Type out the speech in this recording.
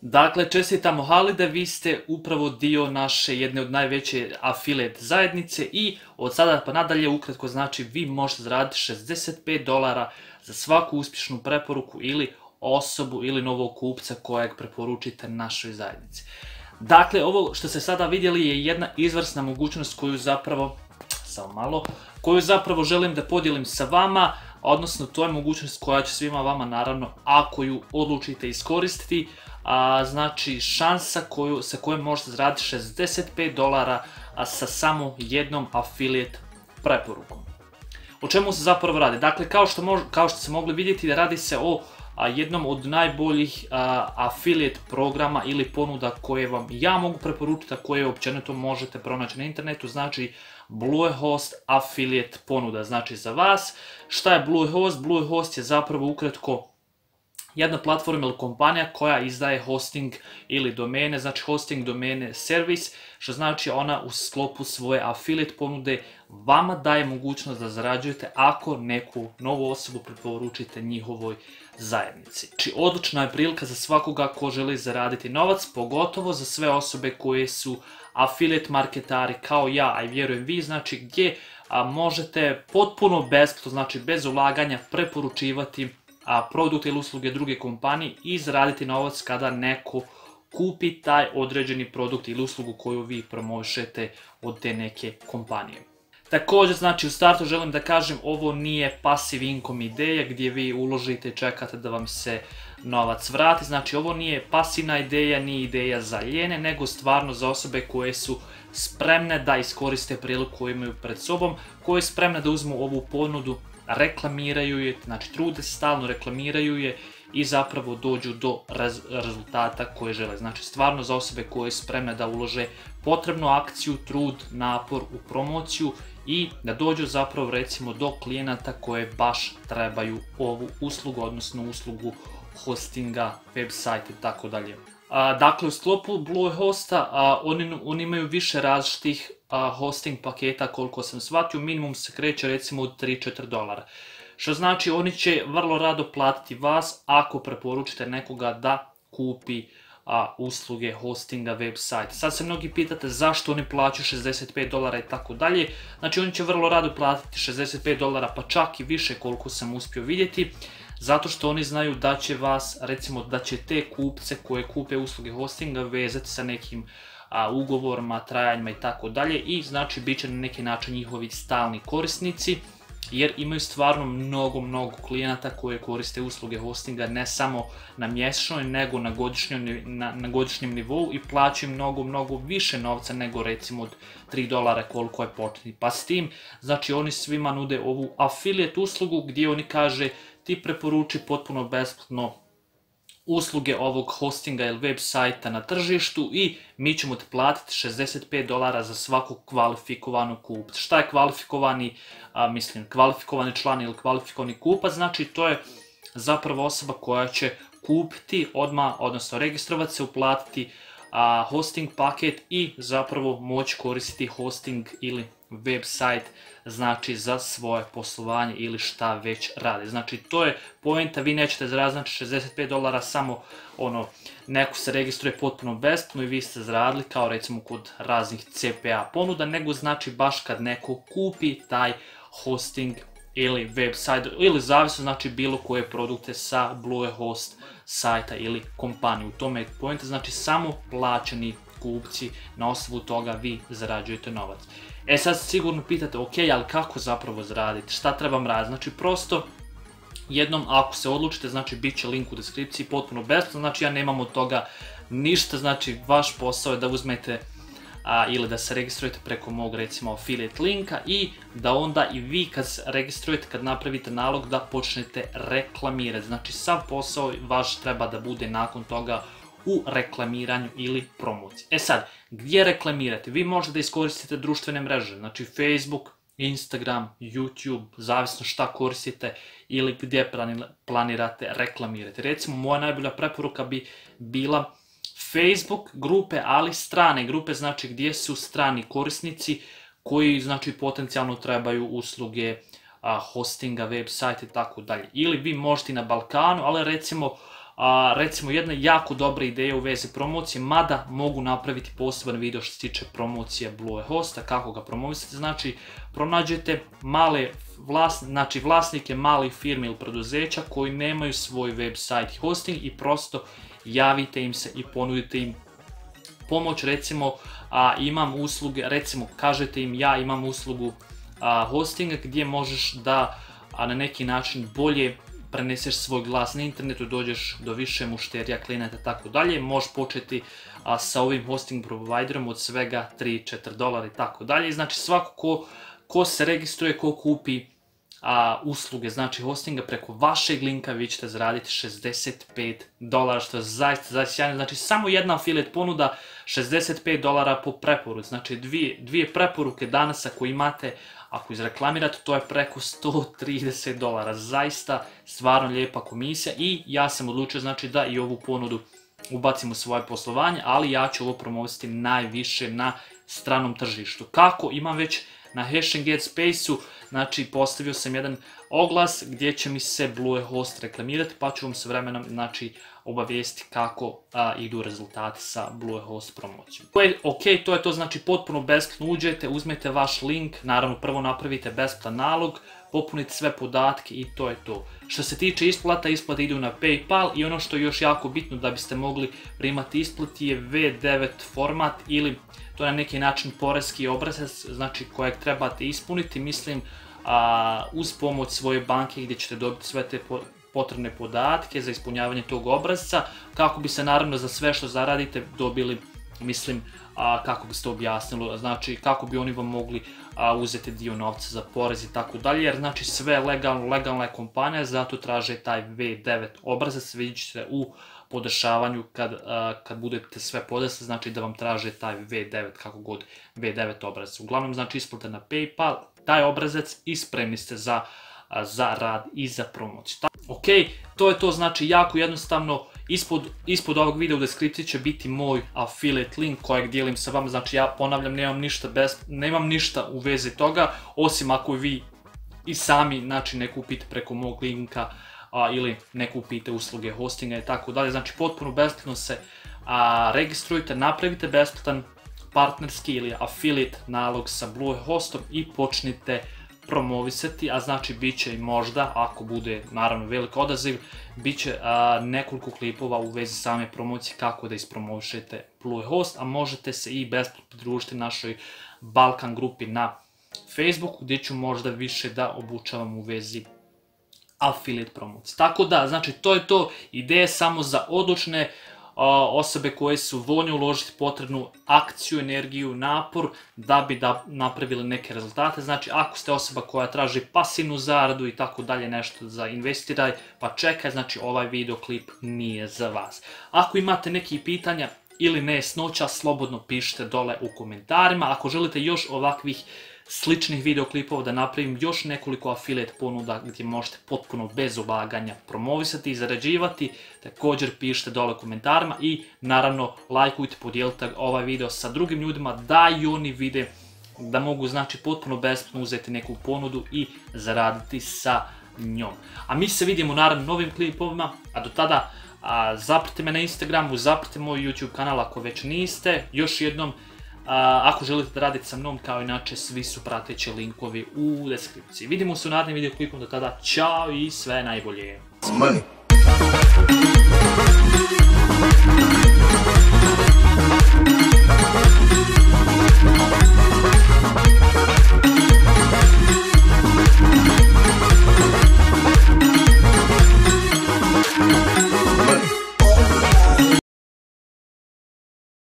Dakle, čestitamo Halide, vi ste upravo dio naše jedne od najveće affiliate zajednice i od sada pa nadalje ukratko znači vi možete zaraditi 65 dolara za svaku uspješnu preporuku ili osobu ili novog kupca kojeg preporučite našoj zajednici. Dakle, ovo što ste sada vidjeli je jedna izvrsna mogućnost koju zapravo, samo malo, koju zapravo želim da podijelim sa vama, odnosno to je mogućnost koja će svima vama naravno, ako ju odlučite iskoristiti, a, znači šansa koju, sa kojom možete zaraditi 65 dolara a, sa samo jednom affiliate preporukom. O čemu se zapravo radi? Dakle, kao što, kao što ste mogli vidjeti, radi se o a, jednom od najboljih affiliate programa ili ponuda koje vam ja mogu preporučiti, a koje općenito možete pronaći na internetu, znači Bluehost affiliate ponuda, znači za vas. Šta je Bluehost? Bluehost je zapravo ukratko jedna platforma ili kompanija koja izdaje hosting ili domene, znači hosting domene servis, što znači ona u sklopu svoje affiliate ponude vama daje mogućnost da zarađujete ako neku novu osobu preporučite njihovoj zajednici. Znači odlična je prilika za svakoga ko želi zaraditi novac, pogotovo za sve osobe koje su affiliate marketari kao ja, a i vjerujem vi, znači gdje možete potpuno besplatno, znači bez ulaganja preporučivati a, produkte ili usluge druge kompanije i zaraditi novac kada neko kupi taj određeni produkt ili uslugu koju vi promovišete od te neke kompanije. Također, znači u startu želim da kažem, ovo nije passive income ideja gdje vi uložite i čekate da vam se novac vrati. Znači ovo nije pasivna ideja, nije ideja za ljene, nego stvarno za osobe koje su spremne da iskoriste priliku koju imaju pred sobom, koje su spremne da uzmu ovu ponudu reklamiraju je, znači trude se stalno, reklamiraju je i zapravo dođu do rezultata koje žele. Znači stvarno za osobe koje su spremne da ulože potrebnu akciju, trud, napor u promociju i da dođu zapravo recimo do klijenata koje baš trebaju ovu uslugu, odnosno uslugu hostinga, website i tako. Dakle, u sklopu Bluehosta oni, oni imaju više različitih hosting paketa koliko sam shvatio, minimum se kreće recimo od 3-4 dolara. Što znači oni će vrlo rado platiti vas ako preporučite nekoga da kupi usluge hostinga website. Sad se mnogi pitate zašto oni plaćaju 65 dolara i tako dalje. Znači oni će vrlo rado platiti 65 dolara pa čak i više koliko sam uspio vidjeti. Zato što oni znaju da će vas, recimo da će te kupce koje kupe usluge hostinga vezati sa nekim ugovorima, trajanjima i tako dalje i znači bit će na neki način njihovi stalni korisnici jer imaju stvarno mnogo, mnogo klijenata koje koriste usluge hostinga ne samo na mjesečnoj, nego na, na, na godišnjem nivou i plaćaju mnogo, mnogo više novca nego recimo od 3 dolara koliko je početni. Pa s tim, znači oni svima nude ovu affiliate uslugu gdje oni kaže ti preporuči potpuno besplatno usluge ovog hostinga ili web sajta na tržištu i mi ćemo te platiti 65 dolara za svaku kvalifikovanu kupca. Šta je kvalifikovani, mislim, kvalifikovani član ili kvalifikovani kupac? Znači to je zapravo osoba koja će kupiti odmah, odnosno registrovati se, uplatiti hosting paket i zapravo moći koristiti hosting ili website znači za svoje poslovanje ili šta već radi. Znači to je poenta, vi nećete zaraditi znači 65 dolara samo ono, neko se registruje potpuno besplatno i vi ste zaradili kao recimo kod raznih CPA ponuda, nego znači baš kad neko kupi taj hosting ili website ili zavisno znači bilo koje produkte sa Bluehost sajta ili kompanije. U tome je pojenta znači samo plaćeni kupci, na osnovu toga vi zarađujete novac. E sad sigurno pitate, ok, ali kako zapravo zaraditi, šta trebam raditi? Znači prosto, jednom ako se odlučite, znači bit će link u deskripciji potpuno besplatno, znači ja nemam od toga ništa, znači vaš posao je da uzmete ili da se registrujete preko mog recimo affiliate linka i da onda i vi kad se registrujete, kad napravite nalog da počnete reklamirati. Znači sav posao vaš treba da bude nakon toga u reklamiranju ili promociji. E sad, gdje reklamirate? Vi možete da iskoristite društvene mreže, znači Facebook, Instagram, YouTube, zavisno šta koristite ili gdje planirate reklamirati. Recimo, moja najbolja preporuka bi bila Facebook grupe, ali strane grupe, znači gdje su strani korisnici koji znači potencijalno trebaju usluge hostinga, website i tako dalje. Ili vi možete na Balkanu, ali recimo recimo jedna jako dobra ideja u vezi promocije, mada mogu napraviti poseban video što se tiče promocije Bluehosta, kako ga promovisati, znači pronađete male vlas, znači vlasnike malih firmi ili preduzeća koji nemaju svoj website hosting i prosto javite im se i ponudite im pomoć, recimo imam usluge, recimo kažete im ja imam uslugu hostinga gdje možeš da na neki način bolje preneseš svoj glas na internetu, dođeš do više mušterija, klijenata i tako dalje, možeš početi a, sa ovim hosting providerom od svega 3-4 dolara i tako dalje. Znači svako ko, ko se registruje, ko kupi a, usluge, znači hostinga preko vašeg linka vi ćete zaraditi 65 dolara, što je zaista, zaista sjajno. Znači samo jedna affiliate ponuda 65 dolara po preporuci. Znači dvije, dvije preporuke danas ako imate, ako izreklamirate, to je preko 130 dolara. Zaista stvarno lijepa komisija i ja sam odlučio znači da i ovu ponudu ubacim u svoje poslovanje, ali ja ću ovo promovisati najviše na stranom tržištu. Kako? Imam već na HashingGet Space-u, znači postavio sam jedan oglas gdje će mi se Bluehost reklamirati, pa ću vam s vremenom znači, obavijesti kako idu rezultati sa Bluehost promocijom. Ok, to je to znači potpuno besplatno uđete, uzmete vaš link, naravno prvo napravite besplatan nalog, popunite sve podatke i to je to. Što se tiče isplata, isplata idu na Paypal i ono što je još jako bitno da biste mogli primati isplati je V9 format ili to je na neki način porezki obrazac, znači kojeg trebate ispuniti, mislim, a, uz pomoć svoje banke gdje ćete dobiti sve te potrebne podatke za ispunjavanje tog obrazca, kako bi se naravno za sve što zaradite dobili, mislim, kako bi se objasnilo, znači kako bi oni vam mogli uzeti dio novca za porez i tako dalje, jer znači sve legalno, legalna je kompanija, zato traže taj V9 obrazac, vidjet ćete u podešavanju kad, kad budete sve podesli, znači da vam traže taj V9, kako god V9 obrazac. Uglavnom, znači isplate na Paypal, taj obrazac i spremni ste za, za rad i za promociju. Ok, to je to, znači jako jednostavno, Ispod, ispod ovog videa u deskripciji će biti moj affiliate link kojeg dijelim sa vama, znači ja ponavljam, nemam ništa, bez, nemam ništa u vezi toga, osim ako vi i sami znači, ne kupite preko mog linka a, ili ne kupite usluge hostinga i tako dalje. Znači potpuno besplatno se a, registrujte, napravite besplatan partnerski ili affiliate nalog sa Bluehostom i počnite promovisati, a znači bit će i možda, ako bude naravno velik odaziv, bit će nekoliko klipova u vezi same promocije kako da ispromovišete Bluehost, a možete se i besplatno pridružiti našoj Balkan grupi na Facebooku gdje ću možda više da obučavam u vezi affiliate promocije. Tako da, znači, to je to ideje samo za odlučne osobe koje su voljne uložiti potrebnu akciju, energiju, napor da bi da napravili neke rezultate. Znači, ako ste osoba koja traži pasivnu zaradu i tako dalje nešto za investiraj, pa čekaj, znači ovaj videoklip nije za vas. Ako imate neki pitanja ili nesnoća, slobodno pišite dole u komentarima. Ako želite još ovakvih sličnih videoklipova da napravim još nekoliko affiliate ponuda gdje možete potpuno bez ulaganja promovisati i zarađivati. Također pišite dole u komentarima i naravno lajkujte, podijelite ovaj video sa drugim ljudima da i oni vide da mogu znači potpuno besplatno uzeti neku ponudu i zaraditi sa njom. A mi se vidimo naravno novim klipovima, a do tada zaprite me na Instagramu, zaprite moj YouTube kanal ako već niste. Još jednom, ako želite da radite sa mnom, kao inače, svi su prateći linkovi u deskripciji. Vidimo se u narednim videoklipom, do tada, čao i sve najbolje.